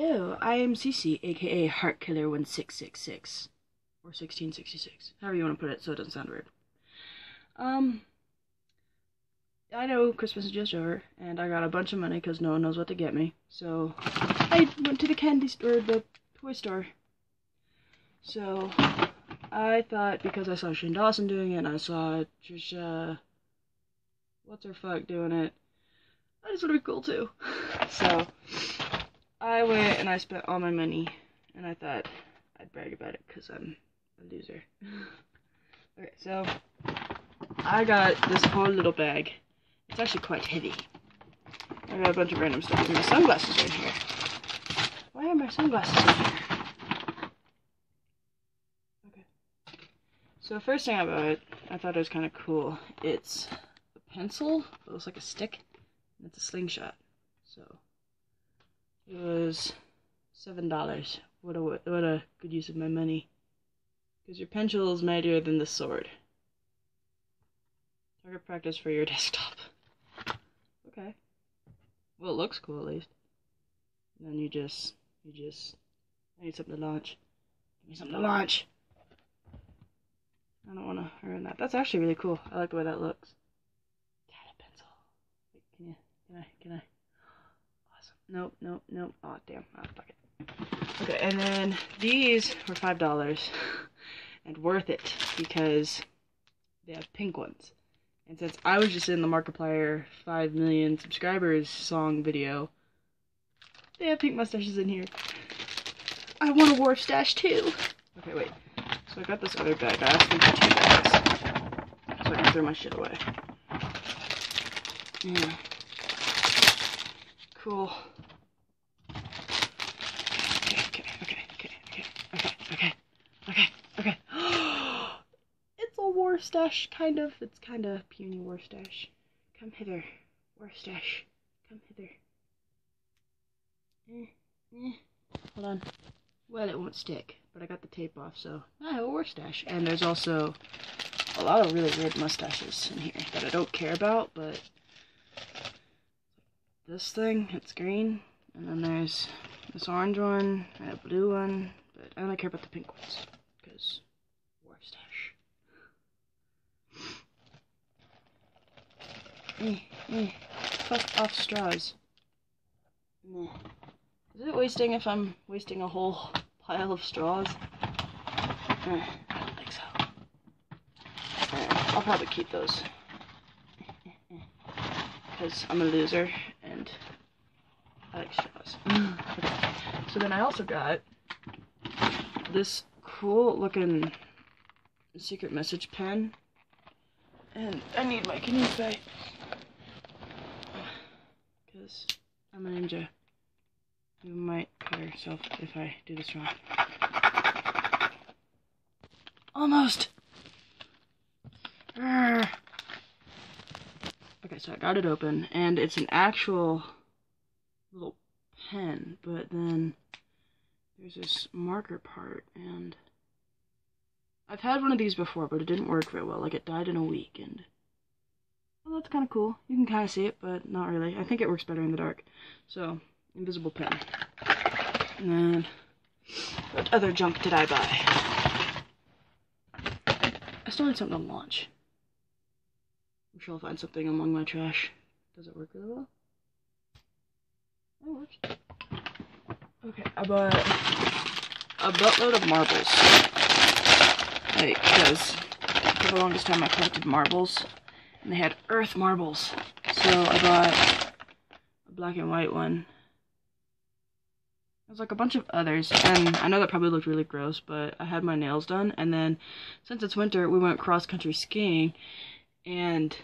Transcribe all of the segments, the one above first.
Hello, I am Cece, aka Heartkiller1666. Or 1666. However you want to put it so it doesn't sound weird. Um, I know Christmas is just over, and I got a bunch of money because no one knows what to get me. So, I went to the candy store, the toy store. So, I thought because I saw Shane Dawson doing it, and I saw Trisha, what's her fuck doing it, I just want to be cool too. So, I went and I spent all my money, and I thought I'd brag about it because I'm a loser. okay, so I got this whole little bag. It's actually quite heavy. I got a bunch of random stuff. And my sunglasses are in here. Why are my sunglasses in here? Okay. So first thing about it, I thought it was kind of cool. It's a pencil. It looks like a stick. And it's a slingshot. So it was seven dollars. What a what a good use of my money. Because your pencil is mightier than the sword. Target practice for your desktop. Okay. Well, it looks cool at least. And then you just, you just, I need something to launch. Give me something to launch. I don't want to ruin that. That's actually really cool. I like the way that looks. Got a pencil. Wait, can you, can I, can I? Nope, nope, nope. Oh, damn. Oh, fuck it. Okay, and then these were $5 and worth it because they have pink ones. And since I was just in the Markiplier 5 million subscribers song video, they have pink mustaches in here. I want a Warfstache too. Okay, wait. So I got this other bag. I asked for two bags. So I can throw my shit away. Yeah. Cool. Stash, kind of. It's kind of puny Warfstache. Come hither, war. Come hither. Eh, eh. Hold on. Well, it won't stick, but I got the tape off, so I have a war. And there's also a lot of really weird mustaches in here that I don't care about, but this thing, it's green, and then there's this orange one, and a blue one, but I only care about the pink ones, because Warfstache. Eh, eh, fuck off straws. Is it wasting if I'm wasting a whole pile of straws? Eh, I don't think so. I'll probably keep those. Because I'm a loser and I like straws. So then I also got this cool looking secret message pen. And I need my Kanife. I'm a ninja. You might cut yourself if I do this wrong. Almost! Okay, so I got it open, and it's an actual little pen, but then there's this marker part, and I've had one of these before, but it didn't work very well. Like, it died in a week, and well, that's kind of cool. You can kind of see it, but not really. I think it works better in the dark. So, invisible pen. And then, what other junk did I buy? I still need something to launch. I'm sure I'll find something among my trash. Does it work really well? It works. Okay, I bought a buttload of marbles. Like, because for the longest time I collected marbles, and they had earth marbles. So I bought a black and white one. There's like a bunch of others, and I know that probably looked really gross, but I had my nails done, and then since it's winter, we went cross country skiing, and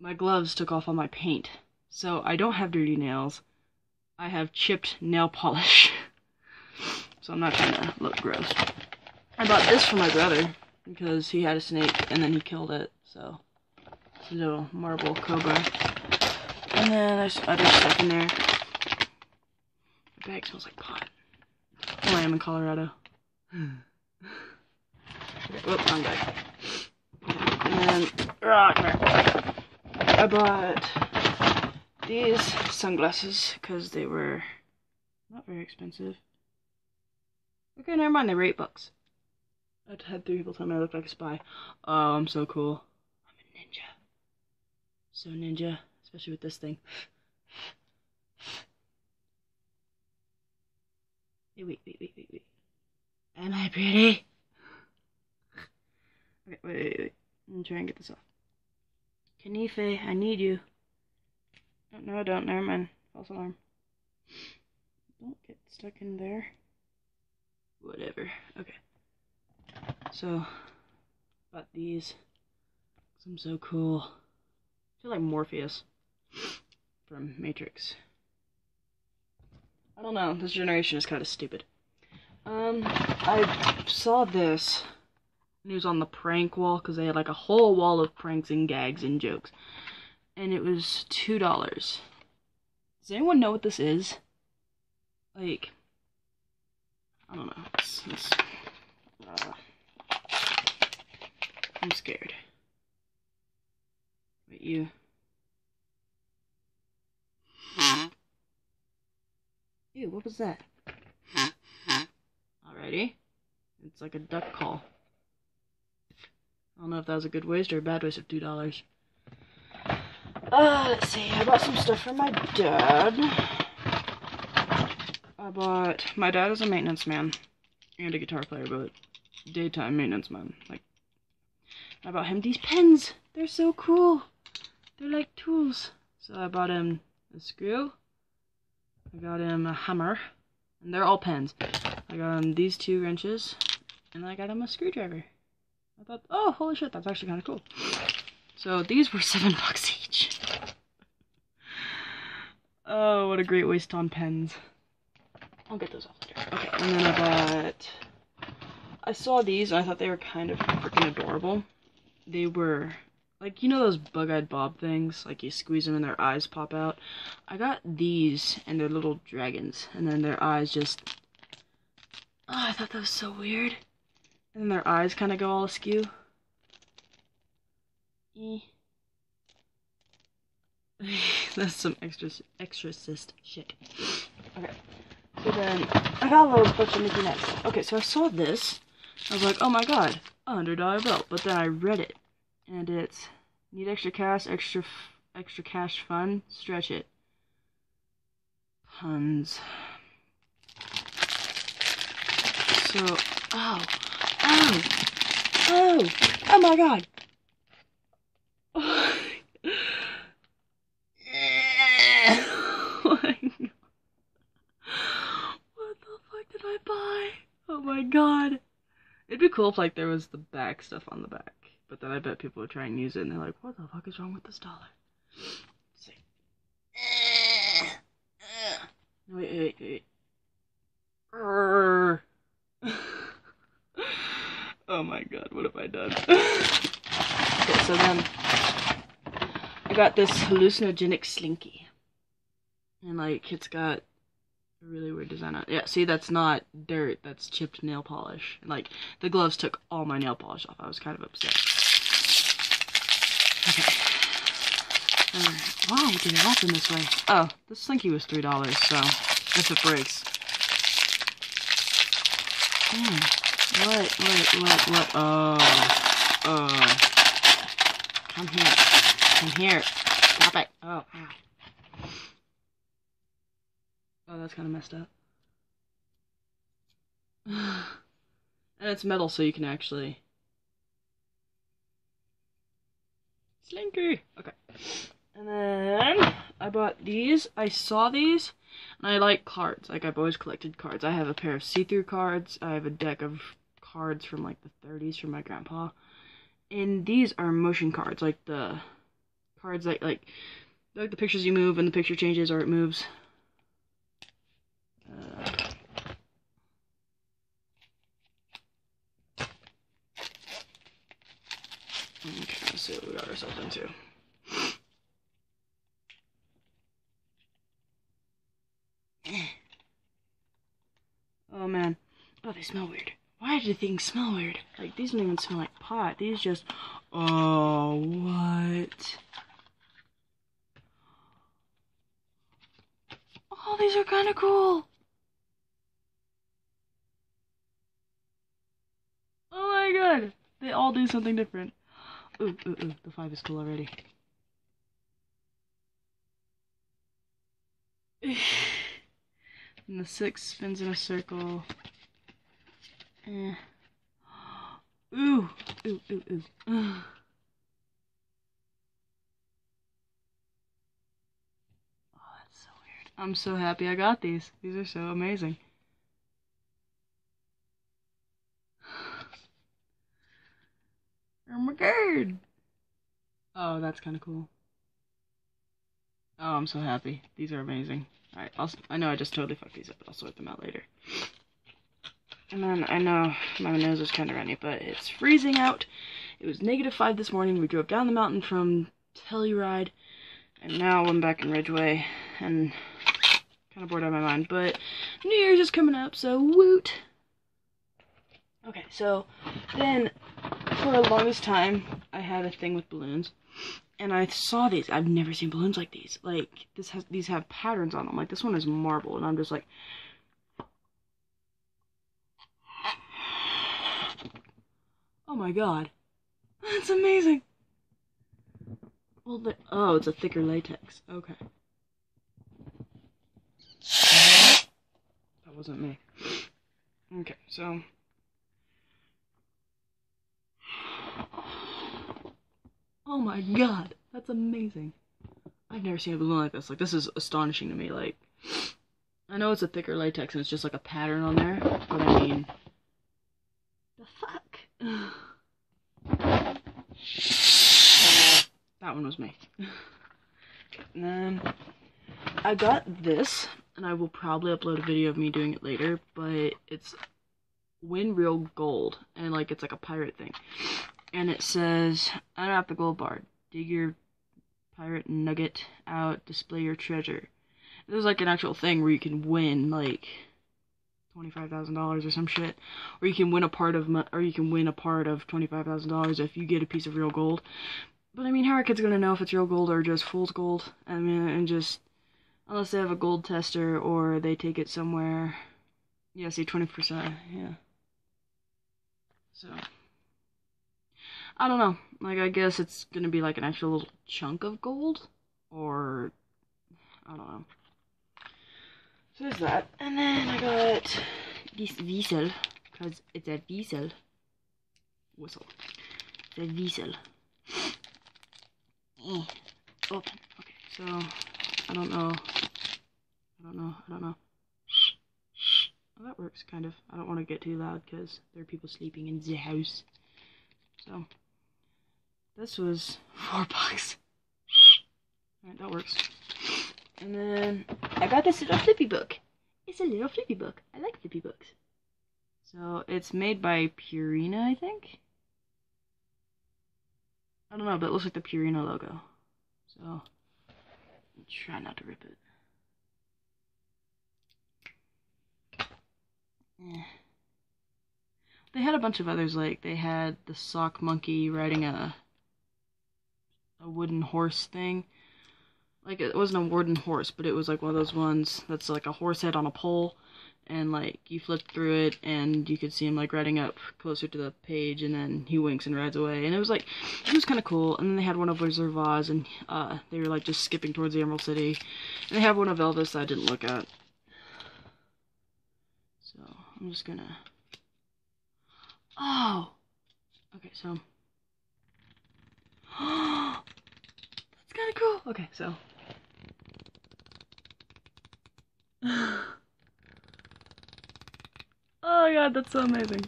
my gloves took off all my paint. So I don't have dirty nails. I have chipped nail polish. so I'm not trying to look gross. I bought this for my brother because he had a snake and then he killed it. So little marble cobra. And then there's other stuff in there. The bag smells like pot. Oh, I am in Colorado. whoop, wrong bag. And then, here. I bought these sunglasses because they were not very expensive. Okay, never mind. They were eight bucks. I had three people tell me I looked like a spy. Oh, I'm so cool. I'm a ninja. So ninja, especially with this thing. Hey, wait, wait, wait, wait, wait. Am I pretty? Okay, wait, wait, wait. I'm trying to get this off. Kanife, I need you. No, I don't. Never mind. False alarm. Don't get stuck in there. Whatever. Okay. So, bought these. I'm so cool. I feel like Morpheus from Matrix. I don't know. This generation is kind of stupid. Um, I saw this. Was on the prank wall because they had like a whole wall of pranks and gags and jokes. And it was $2. Does anyone know what this is? Like, I don't know. It's, it's, uh, I'm scared. Wait, you. Ew, what was that? Alrighty. It's like a duck call. I don't know if that was a good waste or a bad waste of two dollars. Uh, let's see. I bought some stuff for my dad. I bought. My dad is a maintenance man and a guitar player, but daytime maintenance man. Like, I bought him these pens. They're so cool. They're like tools. So I bought him a screw. I got him a hammer. And they're all pens. I got him these two wrenches. And I got him a screwdriver. I thought, oh, holy shit, that's actually kind of cool. So these were seven bucks each. oh, what a great waste on pens. I'll get those off later. Okay, and then I bought... I saw these, and I thought they were kind of freaking adorable. They were, like, you know those bug-eyed Bob things? Like, you squeeze them and their eyes pop out? I got these, and they're little dragons, and then their eyes just... Oh, I thought that was so weird. And then their eyes kind of go all askew. Eh. That's some extra exorcist shit. Okay. So then I got a little bunch of Mickey Mouse. Okay, so I saw this. I was like, oh my god, a hundred dollar bill. But then I read it, and it's need extra cash, extra extra cash fun, stretch it. Puns. So, oh, oh, oh, oh my god. what the fuck did I buy? Oh my god. It'd be cool if like there was the back stuff on the back. But then I bet people would try and use it and they're like, what the fuck is wrong with this dollar? See. No, wait, wait, wait. oh my god, what have I done? okay, so then I got this hallucinogenic slinky. And like it's got a really weird design on it. Yeah, see that's not dirt, that's chipped nail polish. And, like the gloves took all my nail polish off. I was kind of upset. Okay. Alright. Wow, did it open this way? Oh, the slinky was three dollars, so if it breaks. Hmm. What, what, what, what? Oh. Oh. Come here. Come here. Stop it. Oh, ow. Oh, that's kind of messed up. and it's metal, so you can actually... Slinky! Okay. And then I bought these. I saw these, and I like cards. Like, I've always collected cards. I have a pair of see-through cards. I have a deck of cards from, like, the 30s from my grandpa. And these are motion cards, like the cards that, like, like the pictures you move and the picture changes or it moves. see what we got ourselves into. oh man. Oh, they smell weird. Why do things smell weird? Like, these don't even smell like pot. These just. Oh, what? Oh, these are kind of cool. Oh my god. They all do something different. Ooh, ooh, ooh. The five is cool already. and the six spins in a circle. Eh. Ooh, ooh, ooh, ooh. oh, that's so weird. I'm so happy I got these. These are so amazing. Oh my god! Oh, that's kind of cool. Oh, I'm so happy. These are amazing. Alright, I know I just totally fucked these up, but I'll sort them out later. And then I know my nose is kind of runny, but it's freezing out. It was negative five this morning. We drove down the mountain from Telluride, and now I'm back in Ridgway, and kind of bored out of my mind. But New Year's is coming up, so woot! Okay, so then for the longest time, I had a thing with balloons, and I saw these. I've never seen balloons like these. Like this has these have patterns on them. Like this one is marble, and I'm just like. Oh my god. That's amazing. Well, the, oh, it's a thicker latex. Okay. That wasn't me. Okay, so Oh my god, that's amazing. I've never seen a balloon like this. Like, this is astonishing to me. Like, I know it's a thicker latex and it's just like a pattern on there, but I mean, the fuck? that one was me. and then I got this, and I will probably upload a video of me doing it later, but it's win real gold, and like it's like a pirate thing and it says, unwrap the gold bar, dig your pirate nugget out, display your treasure. There's like an actual thing where you can win like twenty-five thousand dollars or some shit, or you can win a part of, or you can win a part of twenty-five thousand dollars if you get a piece of real gold. But I mean, how are kids gonna know if it's real gold or just fool's gold? I mean, and just unless they have a gold tester or they take it somewhere. Yeah, see, twenty percent. Yeah. So. I don't know. Like, I guess it's gonna be like an actual little chunk of gold. Or, I don't know. So there's that. And then I got this Wiesel. Because it's a Wiesel. Whistle. It's a Wiesel. Eh. Open. Okay, so, I don't know. I don't know. I don't know. Well, that works, kind of. I don't want to get too loud because there are people sleeping in the house. So, this was four bucks. Alright, that works. And then I got this little flippy book. It's a little flippy book. I like flippy books. So it's made by Purina, I think. I don't know, but it looks like the Purina logo. So try not to rip it. Yeah. They had a bunch of others, like they had the sock monkey riding a a wooden horse thing. Like it wasn't a wooden horse, but it was like one of those ones that's like a horse head on a pole, and like you flip through it, and you could see him like riding up closer to the page, and then he winks and rides away, and it was like it was kind of cool. And then they had one of Wizard of Oz, and uh, they were like just skipping towards the Emerald City, and they have one of Elvis that I didn't look at. So I'm just gonna. Oh, okay, so. That's kind of cool. Okay, so. oh my god, that's so amazing.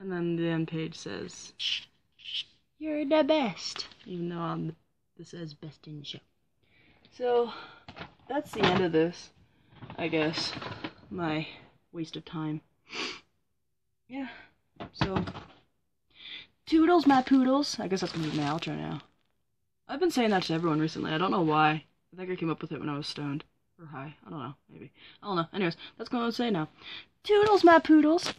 And then the end page says, You're the best. Even though I'm, this says best in show. So, that's the end of this, I guess. My waste of time. Yeah, so Toodles, my poodles. I guess that's gonna be my outro now. I've been saying that to everyone recently. I don't know why. I think I came up with it when I was stoned. Or high. I don't know. Maybe. I don't know. Anyways, that's what I'm gonna say now. Toodles, my poodles.